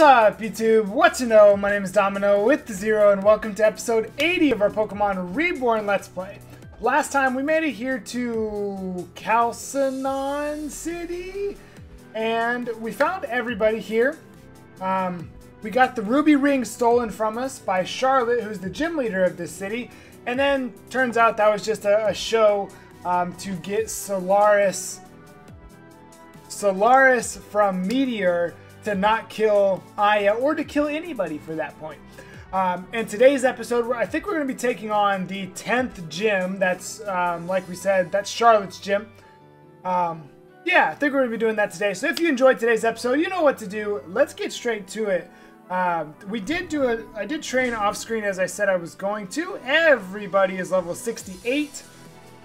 What's up, YouTube? What to know? My name is Domino with the Zero, and welcome to episode 80 of our Pokemon Reborn Let's Play. Last time we made it here to Calcenon City, and we found everybody here. Um, we got the ruby ring stolen from us by Charlotte, who's the gym leader of this city, and then turns out that was just a, a show um, to get Solaris, Solaris from Meteor to not kill Aya or to kill anybody for that point. Um, in today's episode, I think we're going to be taking on the 10th gym. That's, um, like we said, that's Charlotte's gym. Um, yeah, I think we're going to be doing that today. So if you enjoyed today's episode, you know what to do. Let's get straight to it. Um, we did do a, I did train off screen as I said I was going to. Everybody is level 68.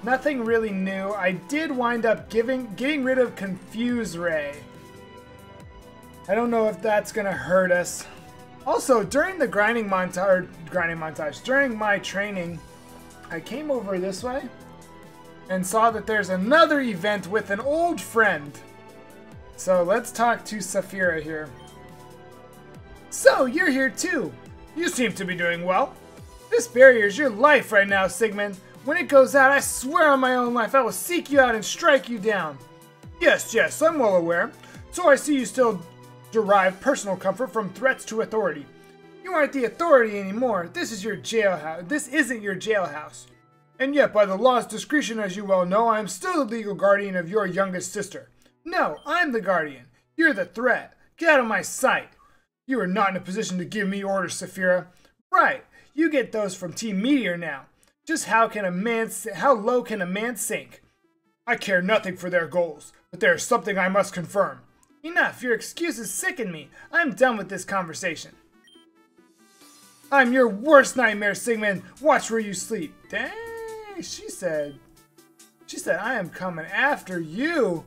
Nothing really new. I did wind up giving, getting rid of Confuse Ray. I don't know if that's gonna hurt us. Also, during the grinding montage, grinding montage, during my training, I came over this way and saw that there's another event with an old friend. So let's talk to Saphira here. So, you're here too. You seem to be doing well. This barrier is your life right now, Sigmund. When it goes out, I swear on my own life I will seek you out and strike you down. Yes, yes, I'm well aware. So I see you still derive personal comfort from threats to authority. You aren't the authority anymore. This is your jailhouse. This isn't your jailhouse. And yet, by the law's discretion, as you well know, I am still the legal guardian of your youngest sister. No, I'm the guardian. You're the threat. Get out of my sight. You are not in a position to give me orders, Saphira. Right, you get those from Team Meteor now. Just how can a man, how low can a man sink? I care nothing for their goals, but there is something I must confirm. Enough, your excuses sicken me. I'm done with this conversation. I'm your worst nightmare, Sigmund. Watch where you sleep. Dang, she said. She said, I am coming after you.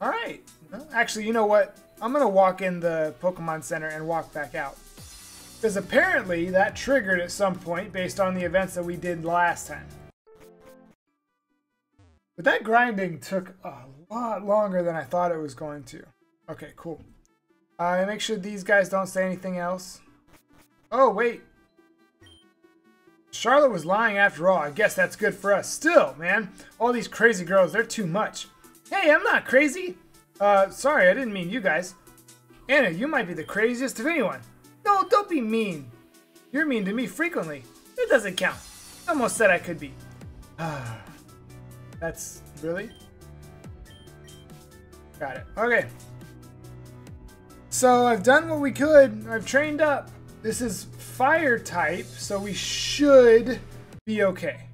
All right. Actually, you know what? I'm going to walk in the Pokemon Center and walk back out. Because apparently that triggered at some point based on the events that we did last time. But that grinding took a lot longer than I thought it was going to. Okay, cool. Uh, make sure these guys don't say anything else. Oh, wait. Charlotte was lying after all. I guess that's good for us. Still, man, all these crazy girls, they're too much. Hey, I'm not crazy. Uh, sorry, I didn't mean you guys. Anna, you might be the craziest of anyone. No, don't be mean. You're mean to me frequently. It doesn't count. Almost said I could be. That's really? Got it. Okay. So I've done what we could. I've trained up. This is fire type, so we should be okay.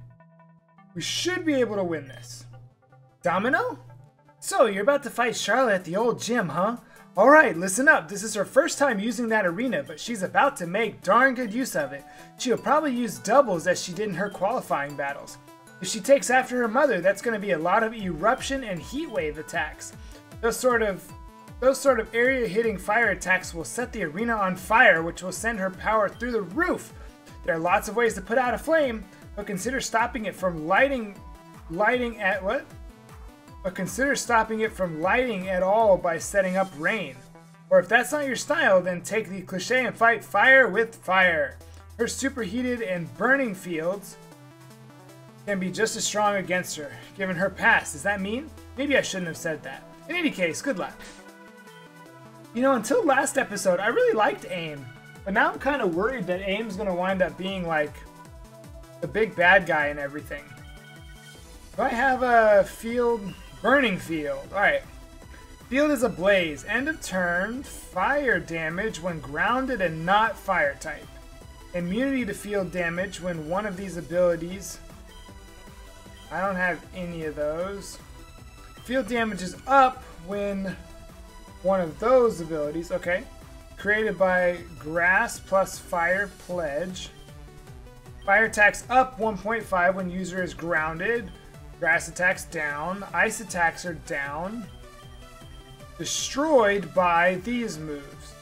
We should be able to win this. Domino? So you're about to fight Charlotte at the old gym, huh? Alright, listen up. This is her first time using that arena, but she's about to make darn good use of it. She'll probably use doubles as she did in her qualifying battles. If she takes after her mother, that's going to be a lot of eruption and heat wave attacks. Those sort of those sort of area-hitting fire attacks will set the arena on fire, which will send her power through the roof. There are lots of ways to put out a flame, but consider stopping it from lighting lighting at what? But consider stopping it from lighting at all by setting up rain. Or if that's not your style, then take the cliche and fight fire with fire. Her superheated and burning fields can be just as strong against her, given her past. Does that mean? Maybe I shouldn't have said that. In any case, good luck. You know, until last episode, I really liked AIM. But now I'm kind of worried that AIM's going to wind up being like the big bad guy and everything. Do I have a field? Burning field. Alright. Field is ablaze. End of turn. Fire damage when grounded and not fire type. Immunity to field damage when one of these abilities. I don't have any of those. Field damage is up when one of those abilities, okay. Created by Grass plus Fire Pledge. Fire attacks up 1.5 when user is grounded. Grass attacks down. Ice attacks are down. Destroyed by these moves.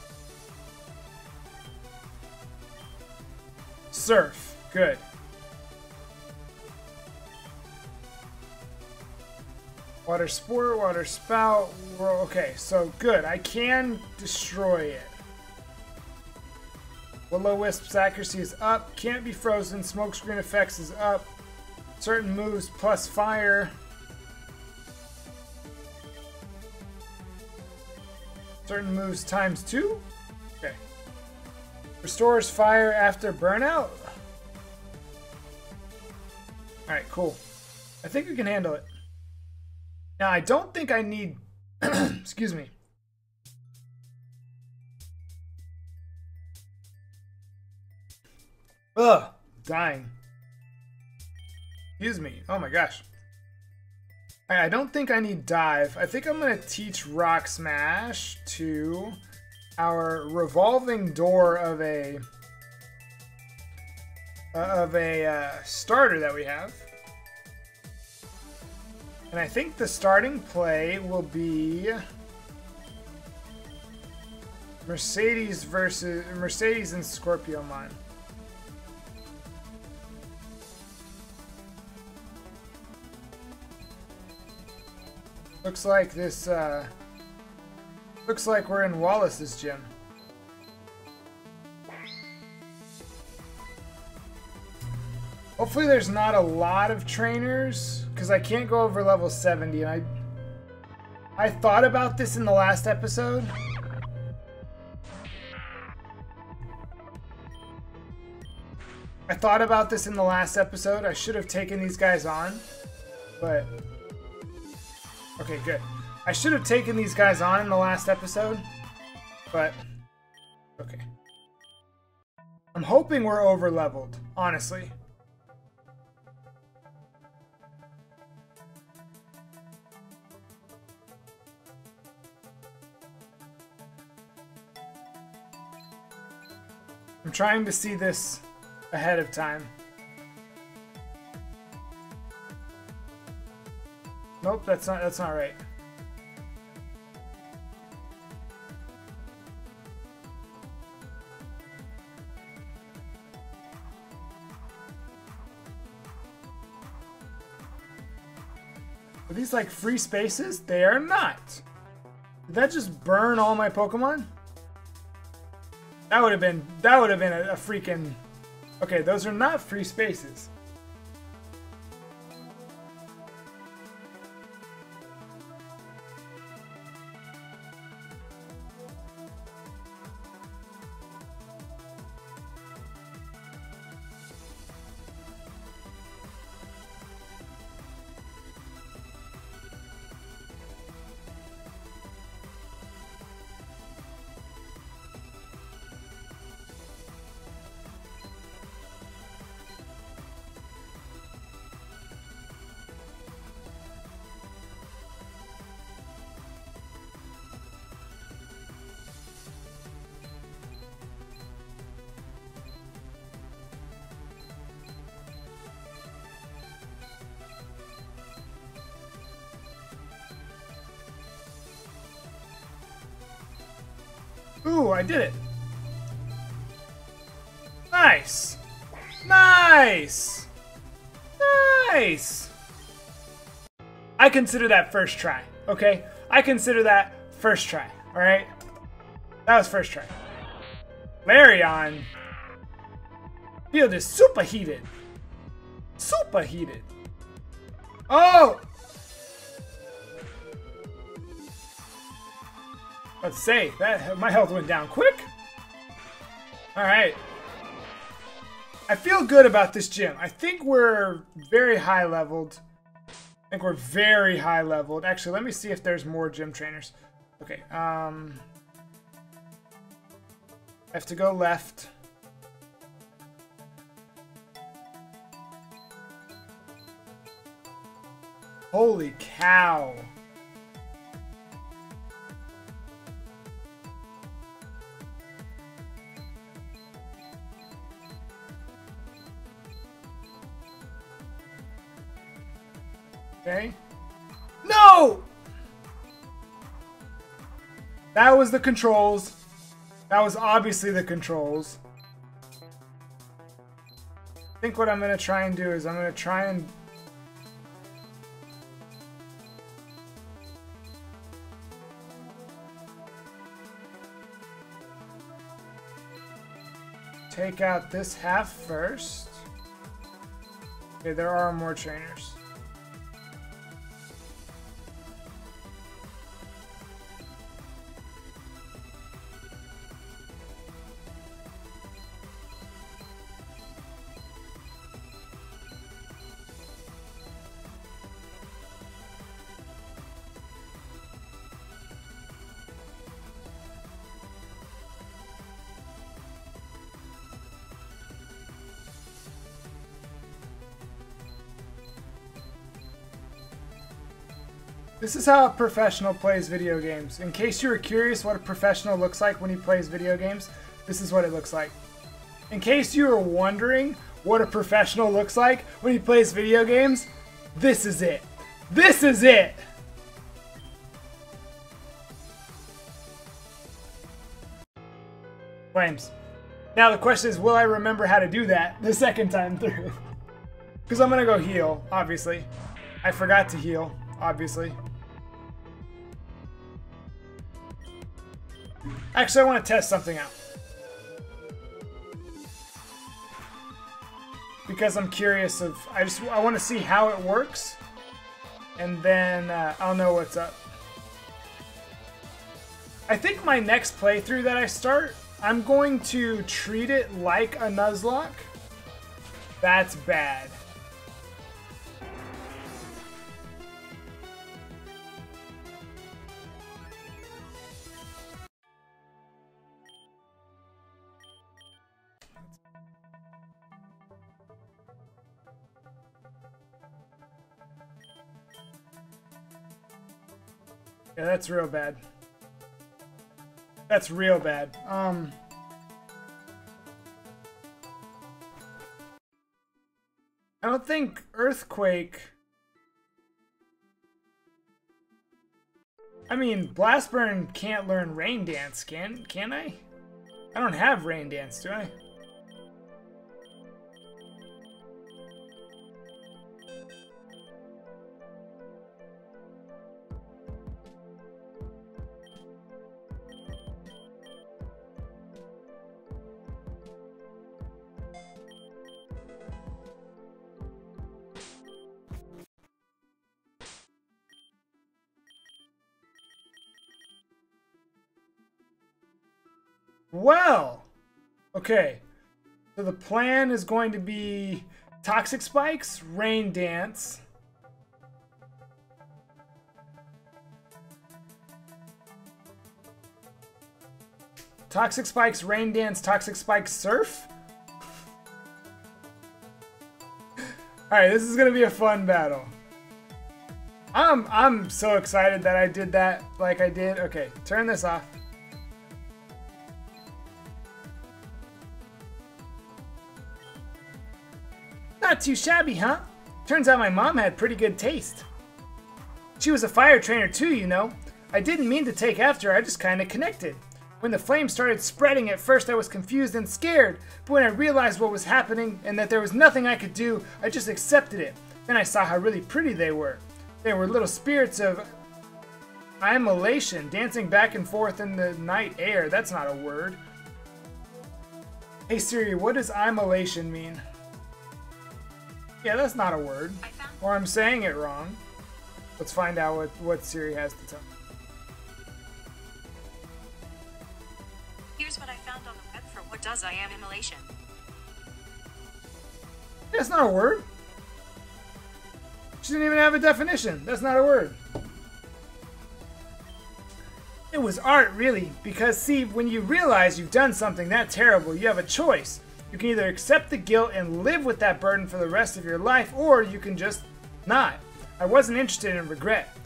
Surf. Good. Water Sport, Water Spout. Okay, so good. I can destroy it. Will-O-Wisp's accuracy is up. Can't be frozen. Smokescreen effects is up. Certain moves plus fire. Certain moves times two? Okay. Restores fire after burnout? Alright, cool. I think we can handle it. Now, I don't think I need... excuse me. Ugh, dying. Excuse me. Oh my gosh. I don't think I need dive. I think I'm going to teach rock smash to our revolving door of a uh, of a uh, starter that we have. And I think the starting play will be Mercedes versus Mercedes and Scorpiomon. Looks like this, uh, looks like we're in Wallace's gym. Hopefully there's not a lot of trainers, because I can't go over level 70, and I, I thought about this in the last episode. I thought about this in the last episode. I should have taken these guys on, but Okay, good. I should have taken these guys on in the last episode, but okay. I'm hoping we're over leveled, honestly. Trying to see this ahead of time. Nope, that's not that's not right. Are these like free spaces? They are not. Did that just burn all my Pokemon? That would have been that would have been a, a freaking Okay, those are not free spaces. Ooh, I did it. Nice. Nice. Nice. I consider that first try, okay? I consider that first try, alright? That was first try. Larion. Field is super heated. Super heated. Say, that my health went down quick. Alright. I feel good about this gym. I think we're very high leveled. I think we're very high leveled. Actually, let me see if there's more gym trainers. Okay, um... I have to go left. Holy cow. Okay. No! That was the controls. That was obviously the controls. I think what I'm going to try and do is I'm going to try and... take out this half first. Okay, there are more trainers. This is how a professional plays video games. In case you were curious what a professional looks like when he plays video games, this is what it looks like. In case you were wondering what a professional looks like when he plays video games, this is it. This is it! Flames. Now the question is, will I remember how to do that the second time through? Because I'm going to go heal, obviously. I forgot to heal, obviously. Actually, I want to test something out. Because I'm curious of, I just, I want to see how it works. And then uh, I'll know what's up. I think my next playthrough that I start, I'm going to treat it like a Nuzlocke. That's bad. Yeah, that's real bad. That's real bad. Um... I don't think Earthquake... I mean, Blastburn can't learn Rain Dance, can can I? I don't have Rain Dance, do I? Okay. So the plan is going to be Toxic Spikes, Rain Dance. Toxic Spikes, Rain Dance, Toxic Spikes, Surf? Alright, this is gonna be a fun battle. I'm I'm so excited that I did that like I did. Okay, turn this off. Not too shabby, huh? Turns out my mom had pretty good taste. She was a fire trainer too, you know. I didn't mean to take after her, I just kinda connected. When the flames started spreading, at first I was confused and scared, but when I realized what was happening and that there was nothing I could do, I just accepted it. Then I saw how really pretty they were. They were little spirits of immolation dancing back and forth in the night air. That's not a word. Hey Siri, what does immolation mean? Yeah, that's not a word. Or I'm saying it wrong. Let's find out what, what Siri has to tell. me. Here's what I found on the web for what does I am immolation. That's not a word. She didn't even have a definition. That's not a word. It was art, really, because see, when you realize you've done something that terrible, you have a choice. You can either accept the guilt and live with that burden for the rest of your life, or you can just not. I wasn't interested in regret.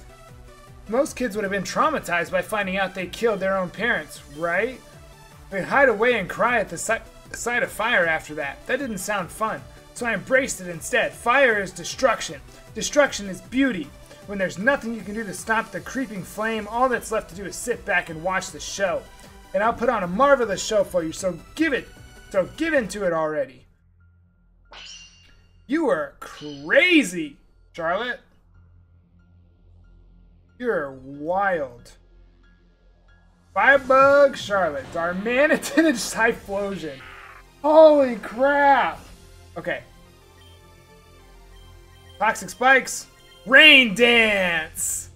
Most kids would have been traumatized by finding out they killed their own parents, right? They'd hide away and cry at the sight, sight of fire after that. That didn't sound fun, so I embraced it instead. Fire is destruction. Destruction is beauty. When there's nothing you can do to stop the creeping flame, all that's left to do is sit back and watch the show. And I'll put on a marvelous show for you, so give it so give into it already. You are crazy, Charlotte. You're wild. Firebug Charlotte, Darmanitan and Typhlosion. Holy crap! Okay. Toxic spikes. Rain dance.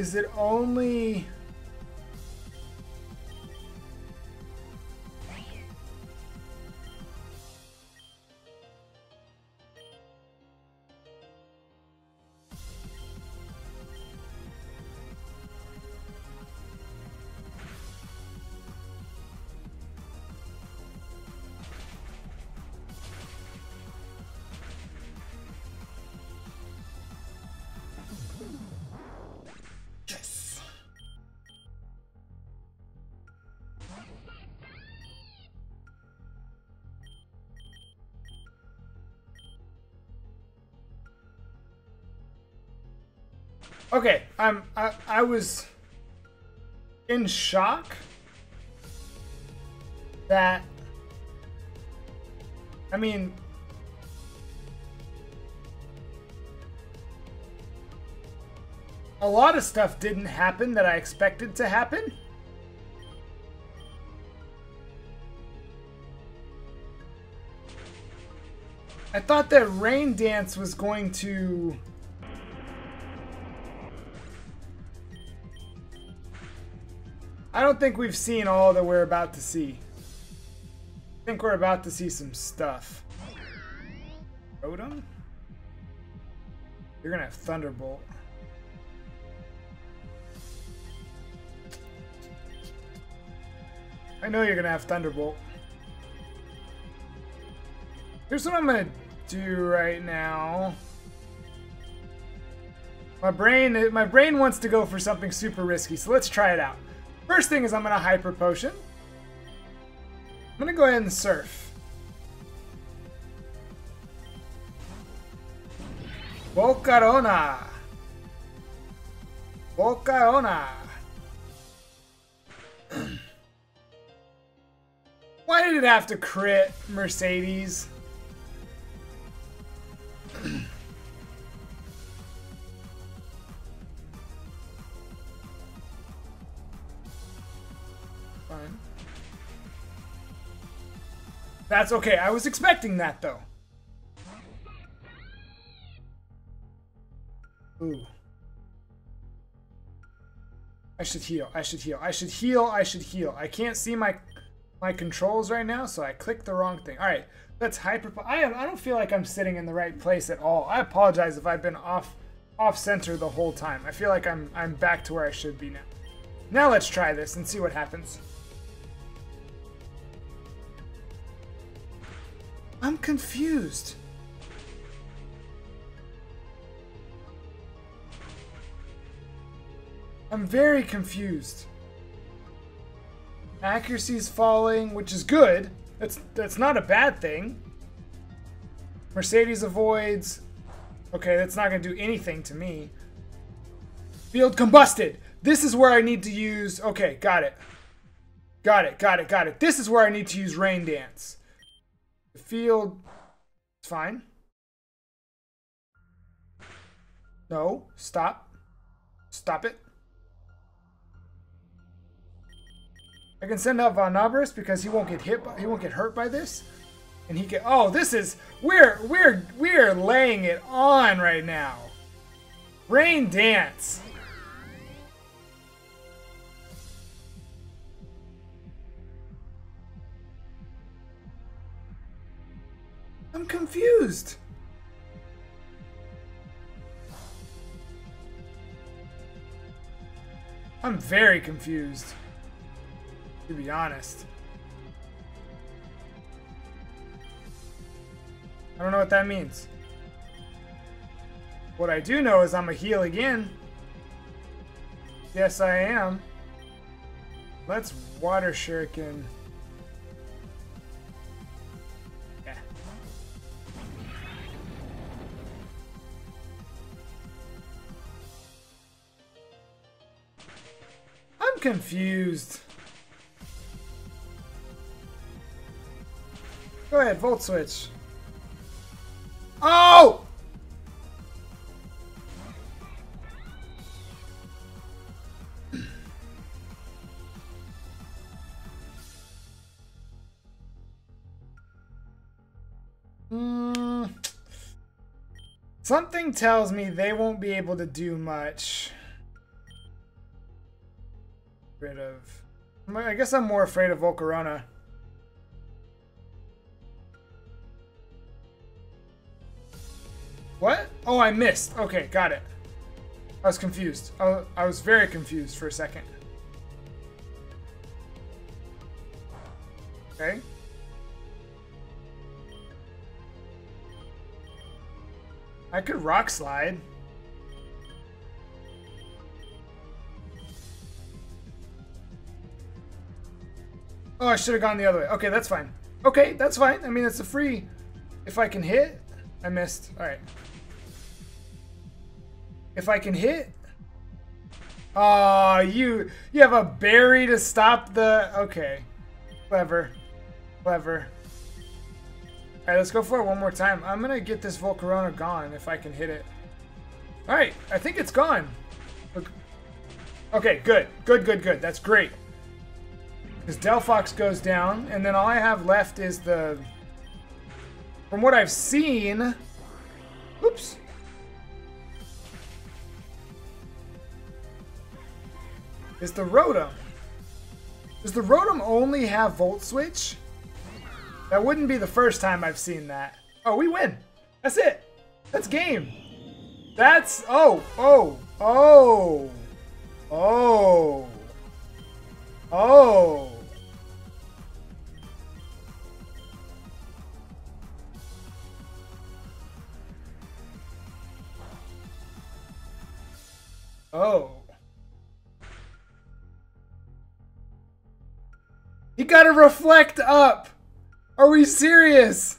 Is it only... Okay, I'm I, I was in shock that I mean a lot of stuff didn't happen that I expected to happen. I thought that Rain Dance was going to. Don't think we've seen all that we're about to see. I think we're about to see some stuff. Rotom? You're gonna have Thunderbolt. I know you're gonna have Thunderbolt. Here's what I'm gonna do right now. My brain, my brain wants to go for something super risky, so let's try it out. First thing is I'm gonna Hyper Potion. I'm gonna go ahead and Surf. Volcarona. Volcarona. Why did it have to crit Mercedes? That's okay. I was expecting that though. Ooh. I should heal. I should heal. I should heal. I should heal. I can't see my my controls right now, so I clicked the wrong thing. All right, let's hyper. I am, I don't feel like I'm sitting in the right place at all. I apologize if I've been off off center the whole time. I feel like I'm I'm back to where I should be now. Now let's try this and see what happens. I'm confused. I'm very confused. Accuracy's falling, which is good. That's that's not a bad thing. Mercedes avoids. Okay, that's not going to do anything to me. Field combusted. This is where I need to use... Okay, got it. Got it, got it, got it. This is where I need to use Rain Dance. The field... It's fine. No, stop. Stop it. I can send out Von because he won't get hit. By, he won't get hurt by this, and he can. Oh, this is we're we're we're laying it on right now. Rain dance. I'm confused. I'm very confused to be honest. I don't know what that means. What I do know is I'm a heal again. Yes, I am. Let's water shuriken. Confused. Go ahead, volt switch. Oh! Hmm. Something tells me they won't be able to do much. Rid of. I guess I'm more afraid of Volcarona. What? Oh, I missed. Okay, got it. I was confused. I, I was very confused for a second. Okay. I could rock slide. Oh, I should have gone the other way. Okay, that's fine. Okay, that's fine. I mean, it's a free... If I can hit... I missed. Alright. If I can hit... Oh, you... You have a berry to stop the... Okay. Clever. Clever. Alright, let's go for it one more time. I'm gonna get this Volcarona gone if I can hit it. Alright, I think it's gone. Okay, good. Good, good, good. That's great. Because Delphox goes down, and then all I have left is the... From what I've seen... Oops. Is the Rotom. Does the Rotom only have Volt Switch? That wouldn't be the first time I've seen that. Oh, we win. That's it. That's game. That's... Oh, oh, oh, oh, oh. Reflect up! Are we serious?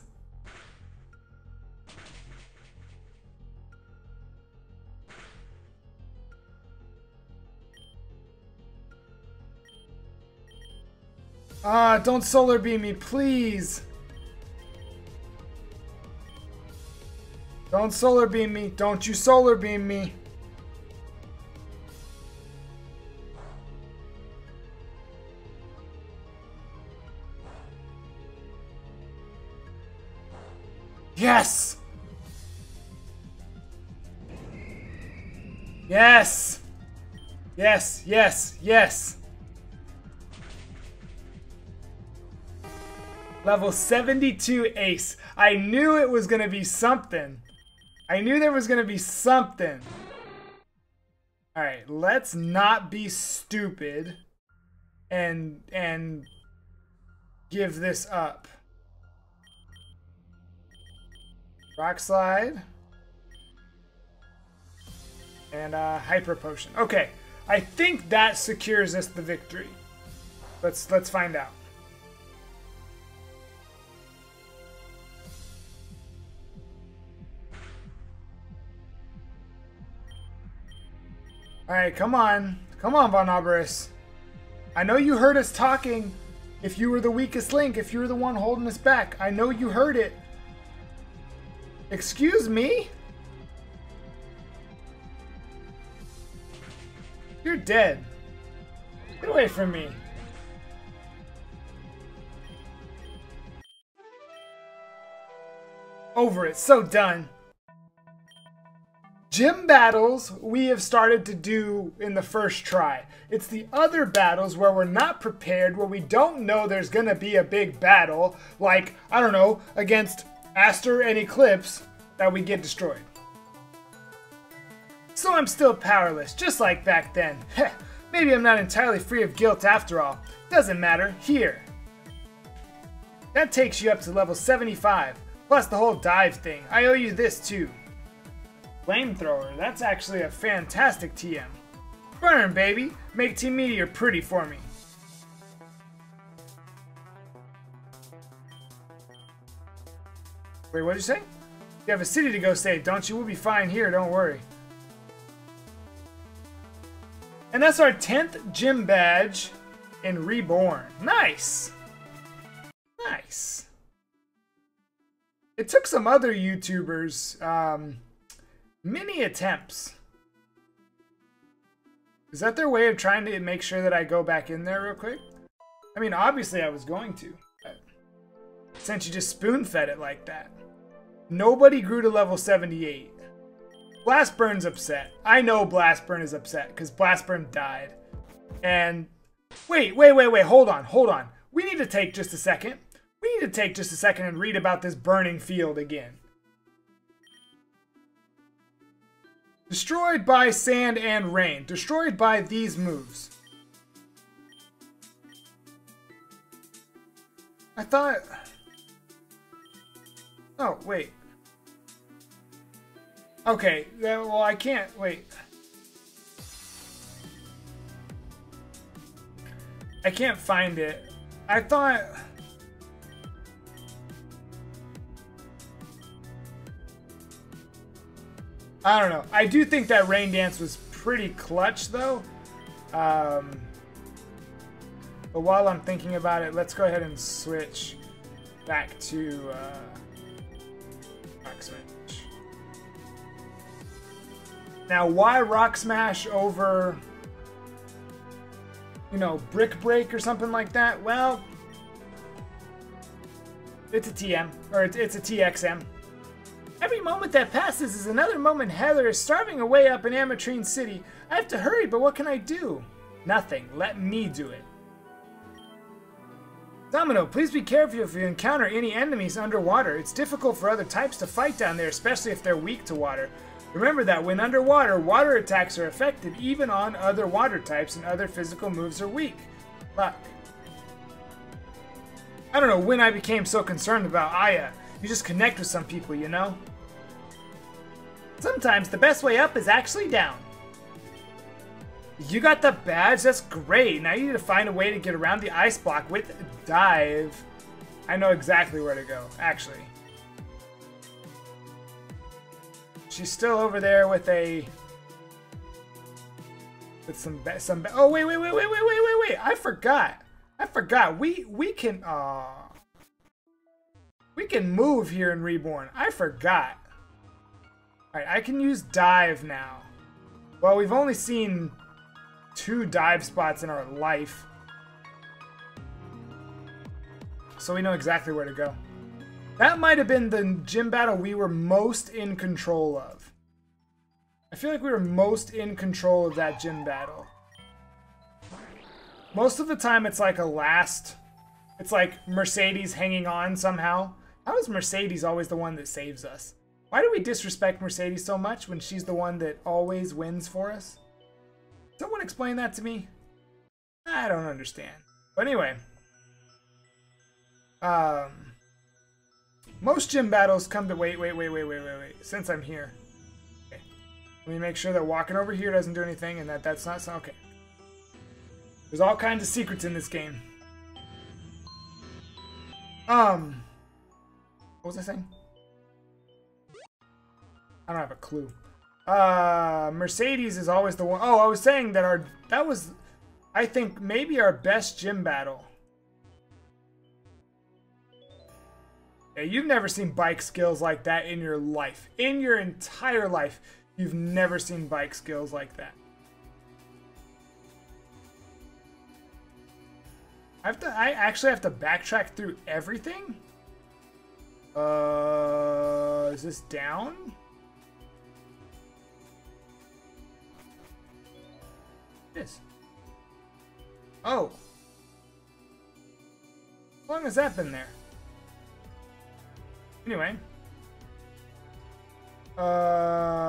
Ah, don't solar beam me, please. Don't solar beam me. Don't you solar beam me. Yes! Yes! Yes, yes, yes! Level 72 ace. I knew it was going to be something. I knew there was going to be something. Alright, let's not be stupid and and give this up. Rock Slide. And uh, Hyper Potion. Okay, I think that secures us the victory. Let's let's find out. Alright, come on. Come on, Von Arboris. I know you heard us talking. If you were the weakest link, if you were the one holding us back, I know you heard it. Excuse me? You're dead. Get away from me. Over it. So done. Gym battles we have started to do in the first try. It's the other battles where we're not prepared, where we don't know there's gonna be a big battle, like, I don't know, against Aster and Eclipse that we get destroyed. So I'm still powerless, just like back then. Heh, maybe I'm not entirely free of guilt after all. Doesn't matter, here. That takes you up to level 75, plus the whole dive thing. I owe you this too. Flamethrower, that's actually a fantastic TM. Burn, baby! Make Team Meteor pretty for me. Wait, what did you say? You have a city to go save, don't you? We'll be fine here, don't worry. And that's our 10th gym badge in Reborn. Nice! Nice. It took some other YouTubers um, many attempts. Is that their way of trying to make sure that I go back in there real quick? I mean, obviously I was going to. Since you just spoon-fed it like that. Nobody grew to level 78. Blastburn's upset. I know Blastburn is upset because Blastburn died. And wait, wait, wait, wait, hold on, hold on. We need to take just a second. We need to take just a second and read about this burning field again. Destroyed by sand and rain. Destroyed by these moves. I thought... Oh, wait. Okay, well, I can't... Wait. I can't find it. I thought... I don't know. I do think that Rain Dance was pretty clutch, though. Um, but while I'm thinking about it, let's go ahead and switch back to uh, Now, why Rock Smash over, you know, Brick Break or something like that? Well, it's a TM, or it's a TXM. Every moment that passes is another moment Heather is starving away up in Ametrine City. I have to hurry, but what can I do? Nothing. Let me do it. Domino, please be careful if you encounter any enemies underwater. It's difficult for other types to fight down there, especially if they're weak to water. Remember that when underwater, water attacks are effective even on other water types and other physical moves are weak. Luck. I don't know when I became so concerned about Aya. You just connect with some people, you know? Sometimes the best way up is actually down. You got the badge? That's great. Now you need to find a way to get around the ice block with dive. I know exactly where to go, actually. She's still over there with a with some some Oh wait wait wait wait wait wait wait wait! I forgot. I forgot. We we can uh we can move here in Reborn. I forgot. Alright, I can use dive now. Well, we've only seen two dive spots in our life. So we know exactly where to go. That might have been the gym battle we were most in control of. I feel like we were most in control of that gym battle. Most of the time it's like a last... It's like Mercedes hanging on somehow. How is Mercedes always the one that saves us? Why do we disrespect Mercedes so much when she's the one that always wins for us? Someone explain that to me? I don't understand. But anyway. Um, most gym battles come to... Wait, wait, wait, wait, wait, wait, wait. Since I'm here. Okay. Let me make sure that walking over here doesn't do anything and that that's not... Okay. There's all kinds of secrets in this game. Um... What was I saying? I don't have a clue. Uh, Mercedes is always the one. Oh, I was saying that our that was, I think maybe our best gym battle. You've never seen bike skills like that in your life. In your entire life, you've never seen bike skills like that. I have to. I actually have to backtrack through everything. Uh, is this down? This. Oh. How long has that been there? Anyway. Uh...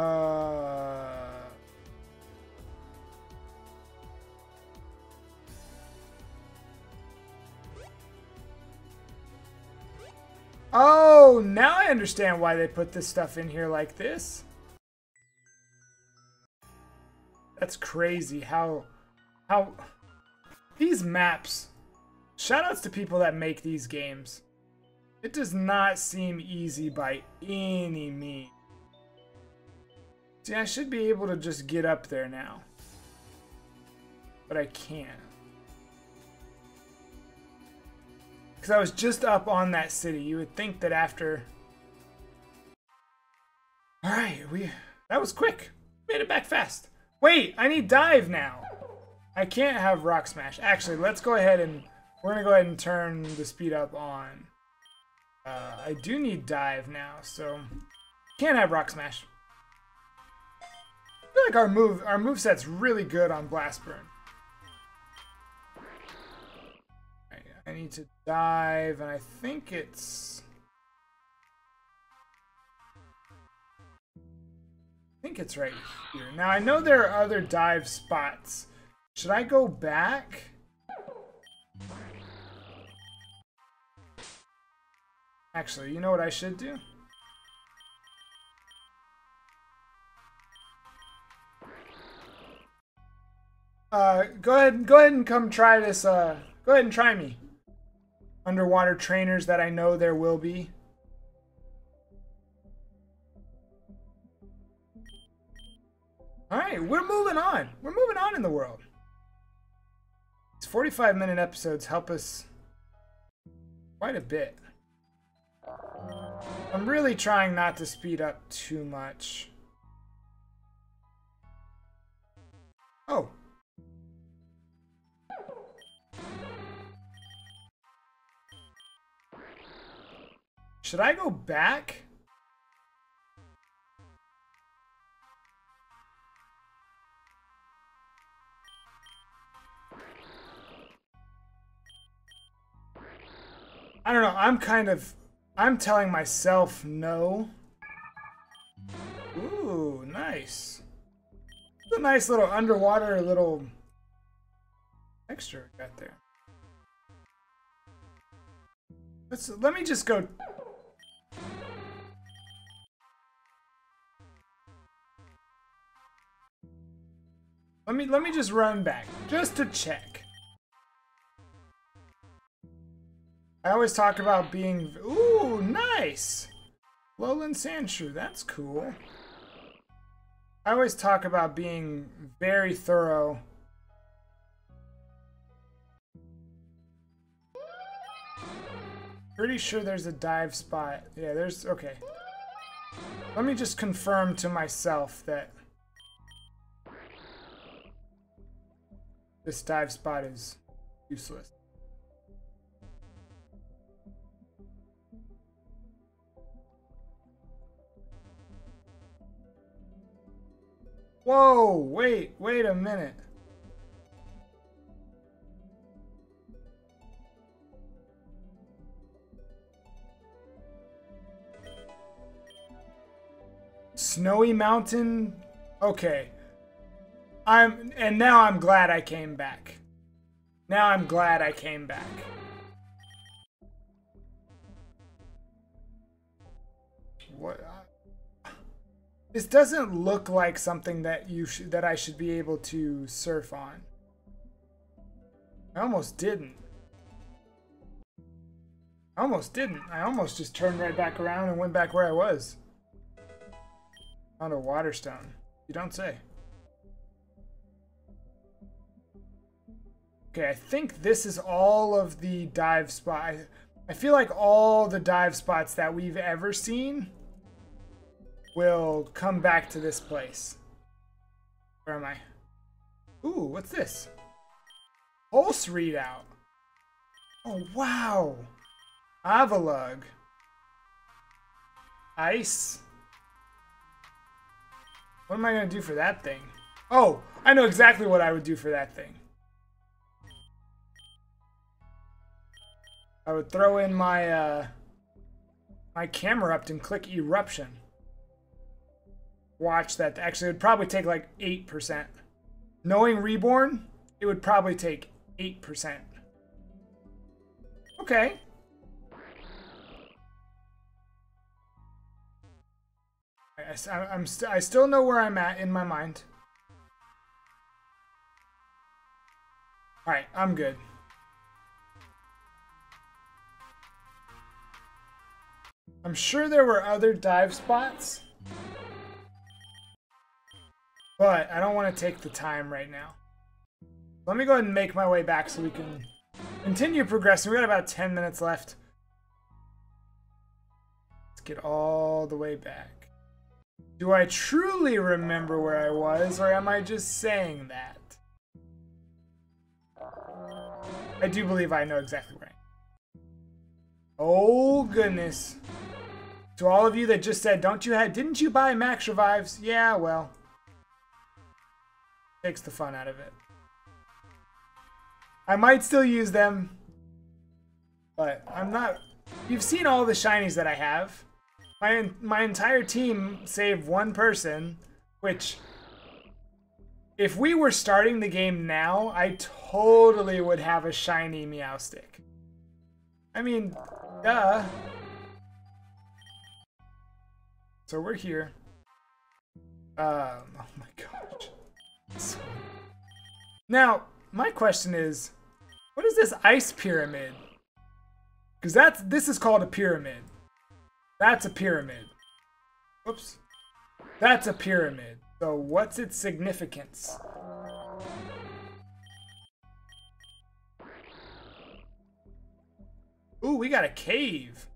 Oh, now I understand why they put this stuff in here like this. That's crazy how how these maps shoutouts to people that make these games. It does not seem easy by any means. See, I should be able to just get up there now. But I can't. Because I was just up on that city. You would think that after... Alright, we... That was quick. Made it back fast. Wait, I need dive now. I can't have rock smash. Actually, let's go ahead and... We're going to go ahead and turn the speed up on. Uh, I do need dive now, so... Can't have rock smash. I feel like our move our move set's really good on blast burn. I need to dive, and I think it's. I think it's right here. Now I know there are other dive spots. Should I go back? Actually, you know what I should do? Uh, go ahead, go ahead and come try this. Uh, go ahead and try me. Underwater trainers that I know there will be. All right, we're moving on. We're moving on in the world. These 45 minute episodes help us quite a bit. I'm really trying not to speed up too much. Oh, Should I go back? I don't know. I'm kind of... I'm telling myself no. Ooh, nice. It's a nice little underwater little texture got there. Let's let me just go Let me let me just run back just to check. I always talk about being ooh nice, Alolan sandshrew. That's cool. I always talk about being very thorough. Pretty sure there's a dive spot. Yeah, there's okay. Let me just confirm to myself that This dive spot is useless. Whoa, wait, wait a minute. Snowy Mountain? Okay. I'm and now I'm glad I came back. Now I'm glad I came back. What? This doesn't look like something that you that I should be able to surf on. I almost didn't. I almost didn't. I almost just turned right back around and went back where I was. On a waterstone. You don't say. Okay, I think this is all of the dive spot. I feel like all the dive spots that we've ever seen will come back to this place. Where am I? Ooh, what's this? Pulse readout. Oh, wow. Avalugg. Ice. What am I going to do for that thing? Oh, I know exactly what I would do for that thing. I would throw in my uh, my Camerupt and click eruption. Watch that. Actually, it would probably take like 8%. Knowing Reborn, it would probably take 8%. Okay. I, I'm st I still know where I'm at in my mind. Alright, I'm good. I'm sure there were other dive spots. But I don't want to take the time right now. Let me go ahead and make my way back so we can continue progressing. We got about 10 minutes left. Let's get all the way back. Do I truly remember where I was, or am I just saying that? I do believe I know exactly where I am. Oh, goodness. To all of you that just said, don't you have, didn't you buy max revives? Yeah, well. Takes the fun out of it. I might still use them, but I'm not. You've seen all the shinies that I have. My my entire team saved one person, which if we were starting the game now, I totally would have a shiny Meowstic. I mean, duh. So we're here. Um, oh my gosh. Now, my question is, what is this ice pyramid? Because that's this is called a pyramid. That's a pyramid. Whoops. That's a pyramid. So what's its significance? Ooh, we got a cave.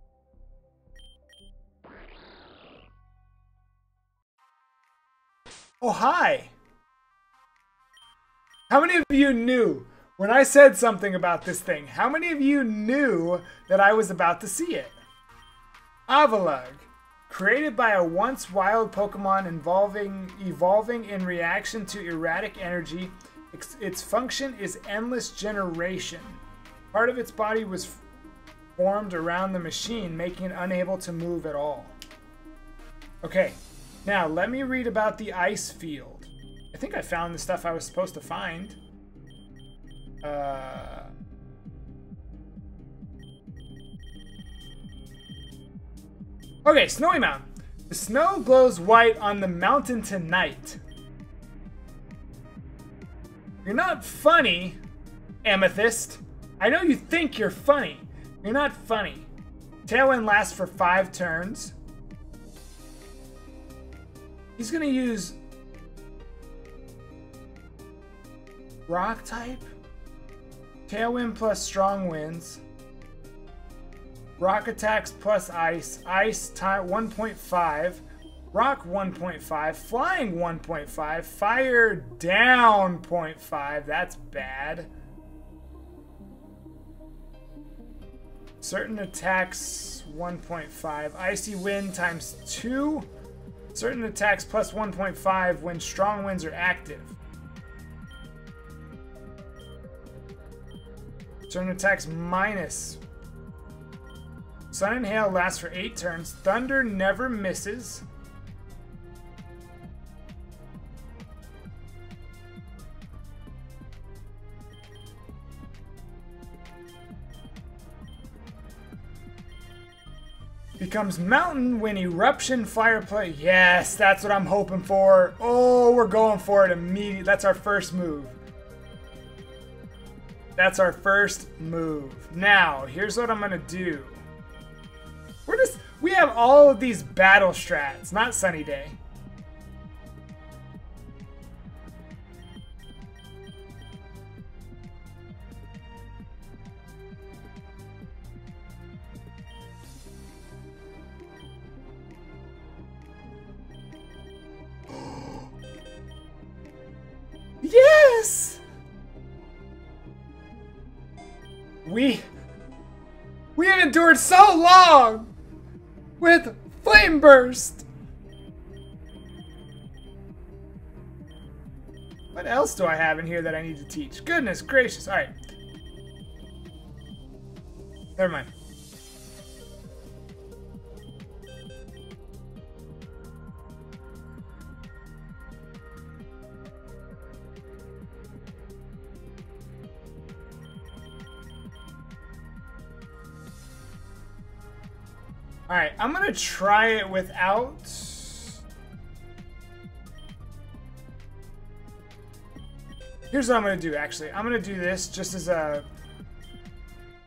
Oh, hi. How many of you knew when I said something about this thing? How many of you knew that I was about to see it? Avalugg, Created by a once wild Pokemon involving, evolving in reaction to erratic energy, its, its function is endless generation. Part of its body was formed around the machine, making it unable to move at all. Okay, now let me read about the ice field. I think I found the stuff I was supposed to find. Uh... Okay, Snowy Mountain. The snow glows white on the mountain tonight. You're not funny, Amethyst. I know you think you're funny. You're not funny. Tailwind lasts for five turns. He's gonna use Rock type? Tailwind plus strong winds. Rock attacks plus ice. Ice type 1.5. Rock 1.5. Flying 1.5. Fire down 0.5. That's bad. Certain attacks 1.5. Icy wind times 2. Certain attacks plus 1.5 when strong winds are active. Certain attacks minus. Sun and Hail lasts for 8 turns. Thunder never misses. Becomes mountain when eruption fireplace. Yes, that's what I'm hoping for. Oh, we're going for it immediately. That's our first move. That's our first move. Now, here's what I'm gonna do. We're just we have all of these battle strats, not Sunny Day. We we have endured so long with Flame Burst. What else do I have in here that I need to teach? Goodness gracious. All right. Never mind. Alright, I'm gonna try it without... Here's what I'm gonna do, actually. I'm gonna do this just as a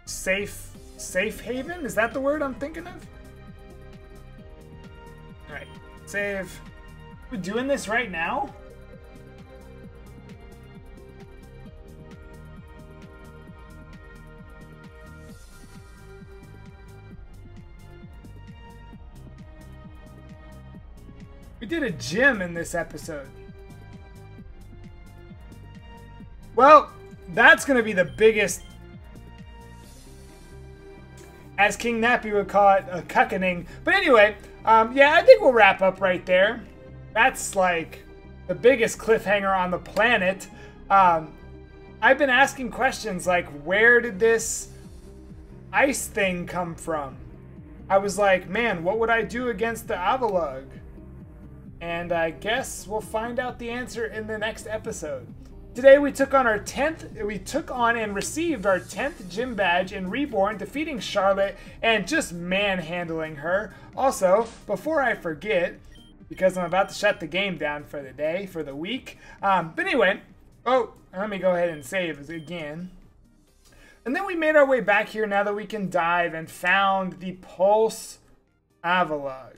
safe safe haven? Is that the word I'm thinking of? Alright, save. We're doing this right now? Did a gym in this episode. Well, that's going to be the biggest, as King Nappy would call it, a cuckening. But anyway, um, yeah, I think we'll wrap up right there. That's like the biggest cliffhanger on the planet. Um, I've been asking questions like, where did this ice thing come from? I was like, man, what would I do against the Avalugg? And I guess we'll find out the answer in the next episode. Today we took on our 10th we took on and received our 10th gym badge in Reborn, defeating Charlotte and just manhandling her. Also, before I forget, because I'm about to shut the game down for the day, for the week. Um, but anyway, oh, let me go ahead and save again. And then we made our way back here now that we can dive and found the Pulse Avalugg.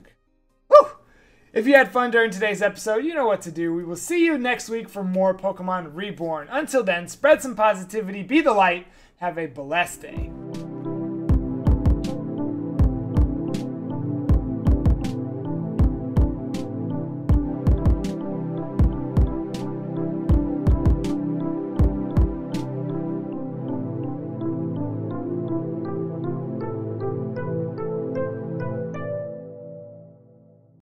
If you had fun during today's episode, you know what to do. We will see you next week for more Pokemon Reborn. Until then, spread some positivity, be the light, have a blessed day.